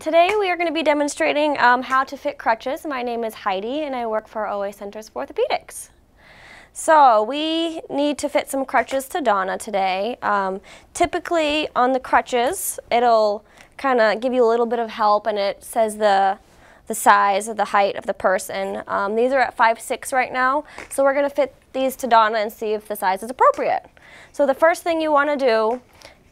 Today we are going to be demonstrating um, how to fit crutches. My name is Heidi and I work for OA Centers for Orthopedics. So we need to fit some crutches to Donna today. Um, typically on the crutches it'll kind of give you a little bit of help and it says the the size or the height of the person. Um, these are at 5'6 right now, so we're going to fit these to Donna and see if the size is appropriate. So the first thing you want to do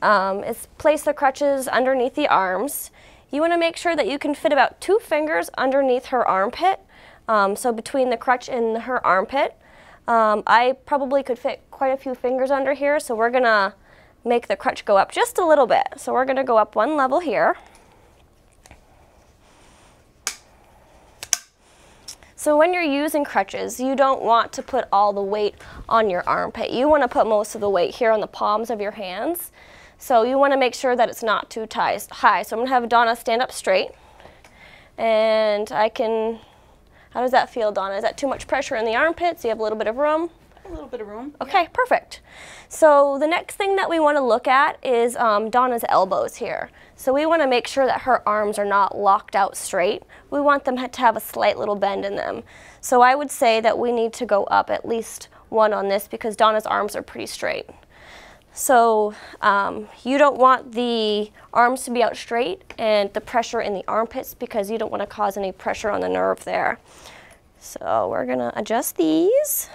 um, is place the crutches underneath the arms. You want to make sure that you can fit about two fingers underneath her armpit, um, so between the crutch and her armpit. Um, I probably could fit quite a few fingers under here, so we're going to make the crutch go up just a little bit. So we're going to go up one level here. So when you're using crutches, you don't want to put all the weight on your armpit. You want to put most of the weight here on the palms of your hands. So you want to make sure that it's not too high. So I'm going to have Donna stand up straight. And I can, how does that feel, Donna? Is that too much pressure in the armpits? Do you have a little bit of room? A little bit of room. Okay, yeah. perfect. So the next thing that we want to look at is um, Donna's elbows here. So we want to make sure that her arms are not locked out straight. We want them to have a slight little bend in them. So I would say that we need to go up at least one on this because Donna's arms are pretty straight. So um, you don't want the arms to be out straight and the pressure in the armpits because you don't want to cause any pressure on the nerve there. So we're going to adjust these.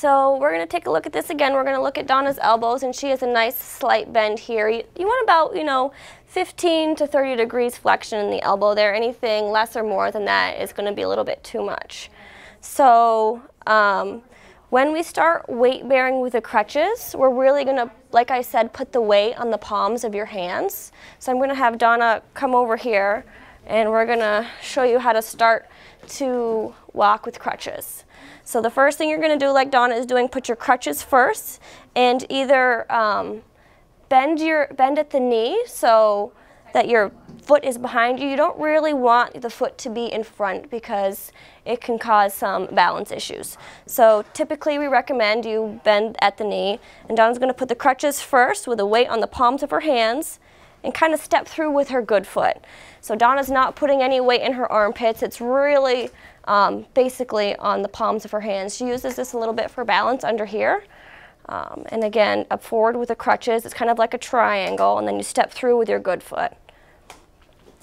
So we're going to take a look at this again. We're going to look at Donna's elbows, and she has a nice slight bend here. You, you, want about, you know, 15 to 30 degrees flexion in the elbow there. Anything less or more than that is going to be a little bit too much. So um, when we start weight bearing with the crutches, we're really going to, like I said, put the weight on the palms of your hands. So I'm going to have Donna come over here, and we're to show you how to start to walk with crutches. So the first thing you're to do, like Donna is doing, put your crutches first and either um, bend, your, bend at the knee so that your foot is behind you. You don't really want the foot to be in front because it can cause some balance issues. So typically we recommend you bend at the knee. And Donna's to put the crutches first with the weight on the palms of her hands and kind of step through with her good foot. So Donna's not putting any weight in her armpits. It's really um, basically on the palms of her hands. She uses this a little bit for balance under here. Um, and again, up forward with the crutches. It's kind of like a triangle, and then you step through with your good foot.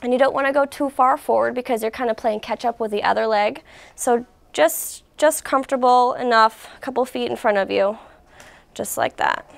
And you don't want to go too far forward because you're kind of playing catch up with the other leg. So just, just comfortable enough, a couple feet in front of you, just like that.